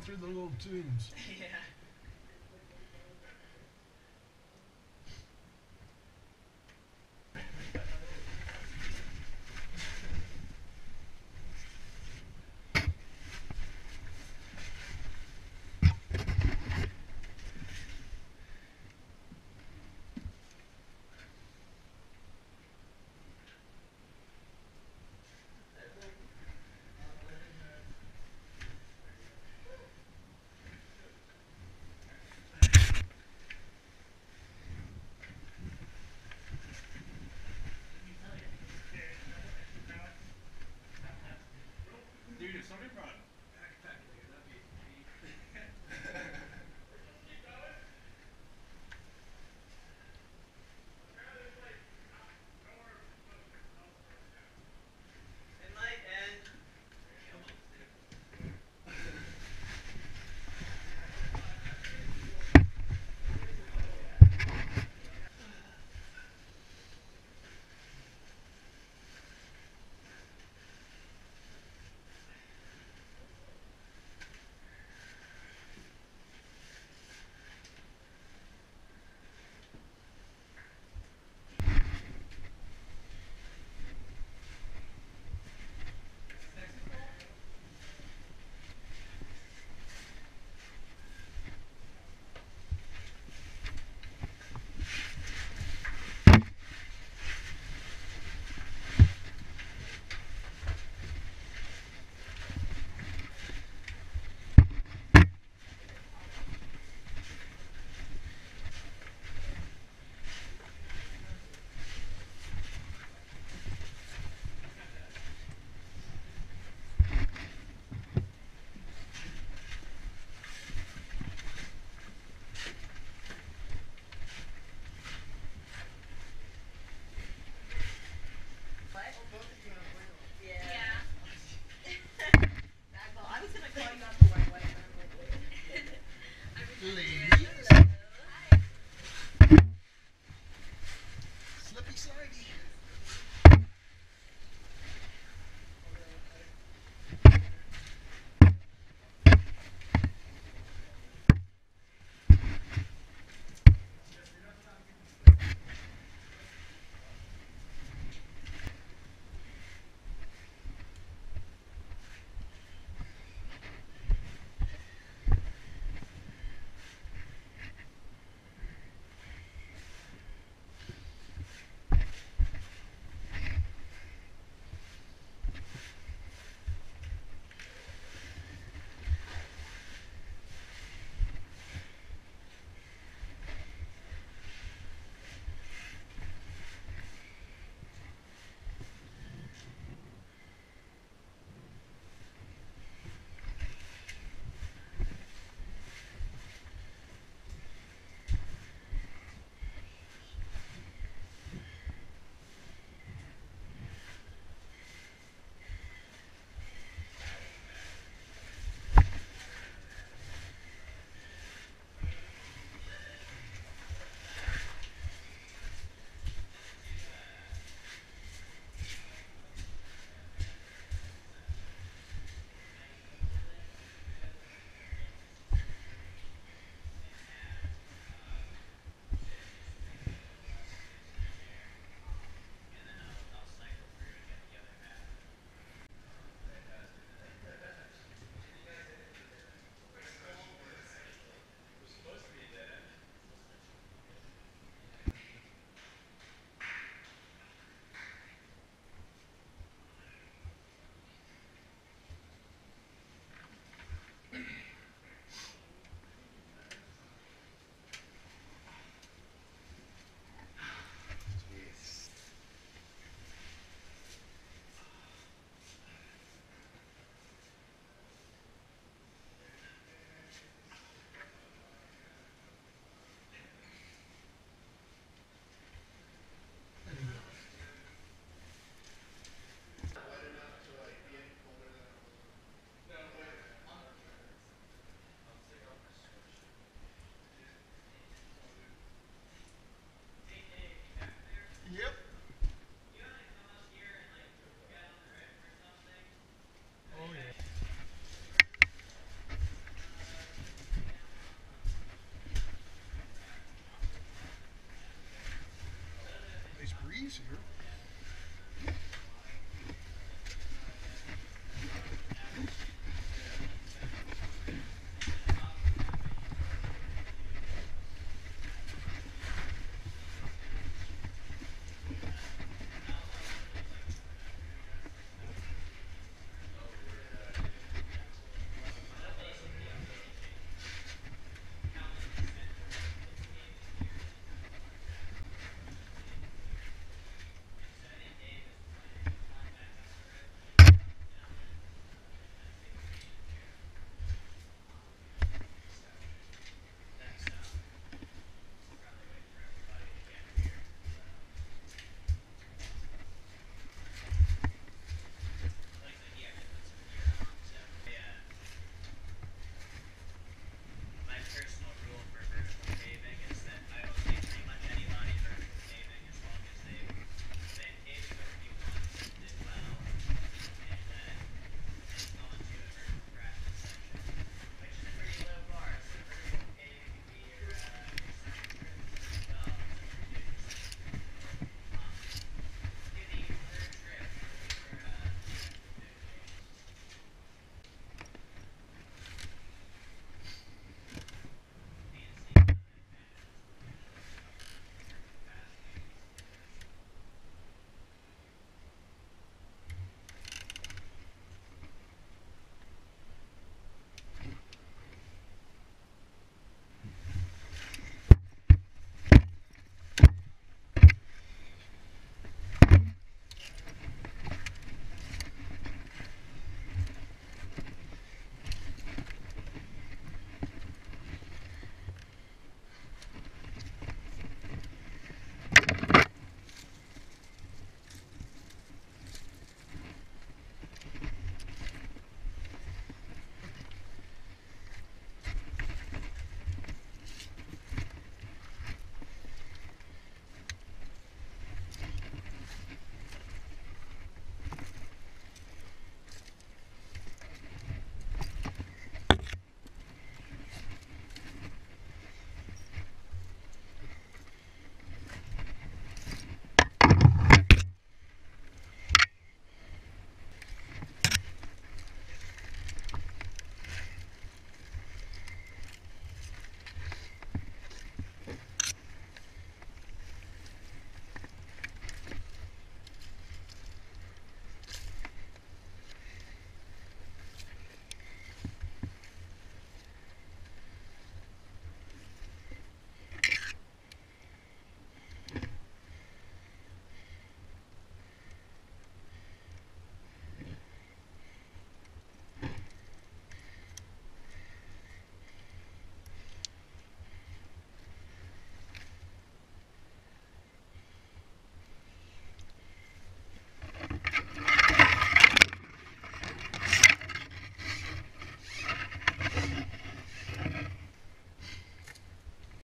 through the little tunes. Somebody probably here.